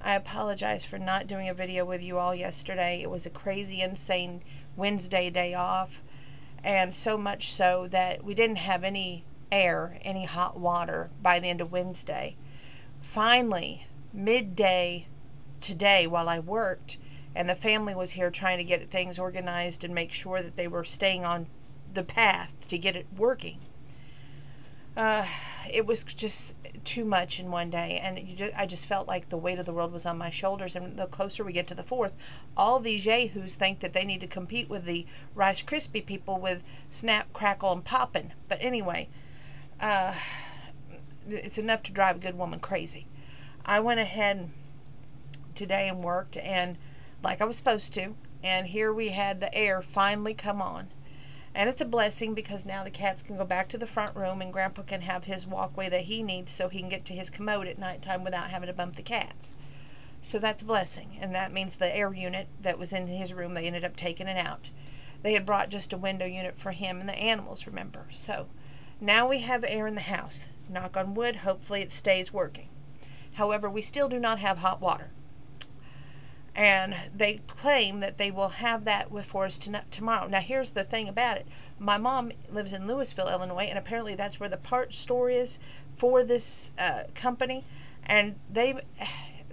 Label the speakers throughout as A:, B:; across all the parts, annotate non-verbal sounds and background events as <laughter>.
A: I apologize for not doing a video with you all yesterday. It was a crazy, insane Wednesday day off, and so much so that we didn't have any air, any hot water by the end of Wednesday. Finally, midday today, while I worked, and the family was here trying to get things organized and make sure that they were staying on the path to get it working. Uh, it was just too much in one day, and just, I just felt like the weight of the world was on my shoulders. And the closer we get to the fourth, all these yahoos think that they need to compete with the Rice Krispie people with snap, crackle, and popping. But anyway, uh, it's enough to drive a good woman crazy. I went ahead today and worked, and like I was supposed to, and here we had the air finally come on. And it's a blessing because now the cats can go back to the front room and Grandpa can have his walkway that he needs so he can get to his commode at nighttime without having to bump the cats. So that's a blessing. And that means the air unit that was in his room, they ended up taking it out. They had brought just a window unit for him and the animals, remember. So now we have air in the house. Knock on wood, hopefully it stays working. However, we still do not have hot water and they claim that they will have that with for us to, tomorrow. Now, here's the thing about it: my mom lives in Louisville, Illinois, and apparently that's where the part store is for this uh, company, and they.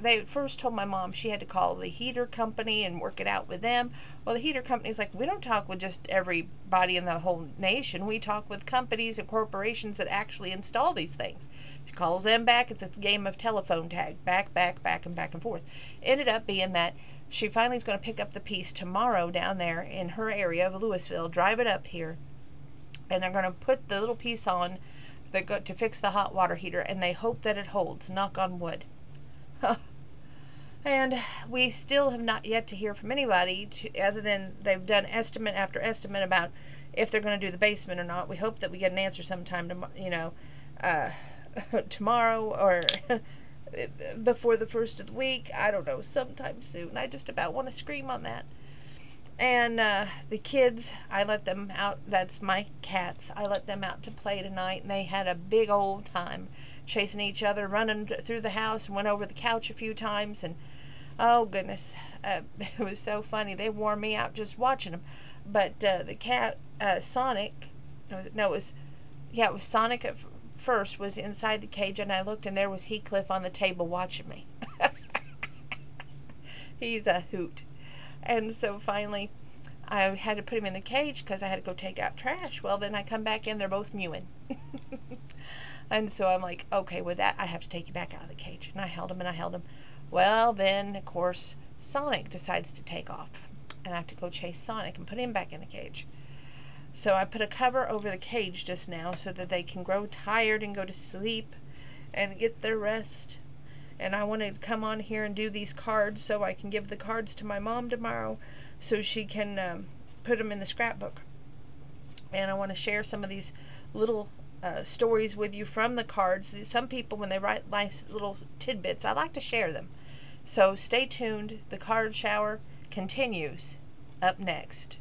A: They first told my mom she had to call the heater company and work it out with them. Well, the heater company's like, we don't talk with just everybody in the whole nation. We talk with companies and corporations that actually install these things She calls them back. It's a game of telephone tag, back, back, back, and back and forth. Ended up being that she finally is going to pick up the piece tomorrow down there in her area of Louisville, drive it up here, and they're going to put the little piece on that to fix the hot water heater, and they hope that it holds. Knock on wood. <laughs> and we still have not yet to hear from anybody to, other than they've done estimate after estimate about if they're going to do the basement or not. We hope that we get an answer sometime tomorrow. You know. Uh, <laughs> tomorrow or <laughs> before the first of the week. I don't know, sometime soon. I just about want to scream on that. And uh, the kids, I let them out. That's my cats. I let them out to play tonight, and they had a big old time chasing each other, running through the house, and went over the couch a few times. And oh goodness, uh, <laughs> it was so funny. They wore me out just watching them. But uh, the cat, uh, Sonic, no, it was yeah, it was Sonic at first was inside the cage, and I looked, and there was Heathcliff on the table watching me. <laughs> He's a hoot. And so finally, I had to put him in the cage because I had to go take out trash. Well, then I come back in, they're both mewing. <laughs> and so I'm like, okay, with that, I have to take you back out of the cage. And I held him and I held him. Well, then, of course, Sonic decides to take off. And I have to go chase Sonic and put him back in the cage. So I put a cover over the cage just now so that they can grow tired and go to sleep and get their rest. And I want to come on here and do these cards so I can give the cards to my mom tomorrow so she can um, put them in the scrapbook. And I want to share some of these little uh, stories with you from the cards. Some people, when they write nice little tidbits, I like to share them. So stay tuned. The card shower continues up next.